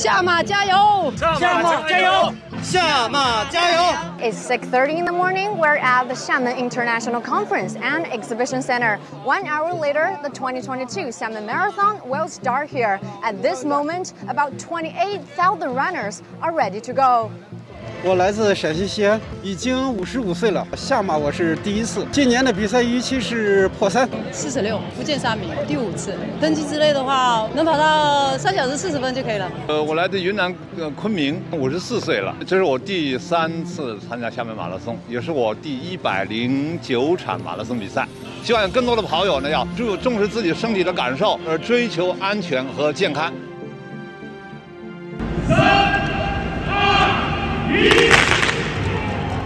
下马加油！下马加油！下马加油! It's 6.30 in the morning. We're at the Xiamen International Conference and Exhibition Center. One hour later, the 2022 Xiamen Marathon will start here. At this moment, about 28,000 runners are ready to go. 我来自陕西西安，已经五十五岁了。厦马我是第一次，今年的比赛预期是破三，四十六，福建三米，第五次。登记之类的话，能跑到三小时四十分就可以了。呃，我来自云南呃昆明，五十四岁了，这是我第三次参加厦门马拉松，也是我第一百零九场马拉松比赛。希望更多的跑友呢要注重视自己身体的感受，而追求安全和健康。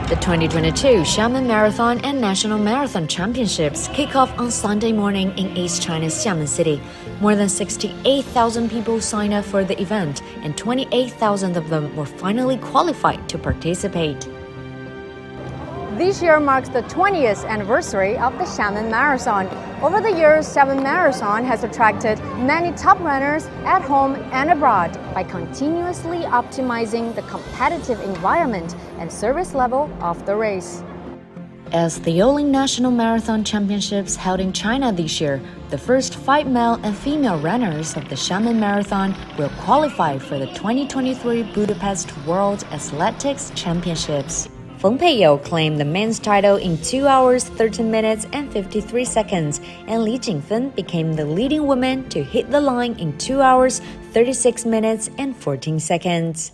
The 2022 Xiamen Marathon and National Marathon Championships kick off on Sunday morning in East China's Xiamen City. More than 68,000 people signed up for the event, and 28,000 of them were finally qualified to participate. This year marks the 20th anniversary of the Xiamen Marathon. Over the years, Xiamen Marathon has attracted many top runners at home and abroad by continuously optimizing the competitive environment and service level of the race. As the only national marathon championships held in China this year, the first five male and female runners of the Xiamen Marathon will qualify for the 2023 Budapest World Athletics Championships. Feng Peiyou claimed the men's title in 2 hours 13 minutes and 53 seconds, and Li Jingfen became the leading woman to hit the line in 2 hours 36 minutes and 14 seconds.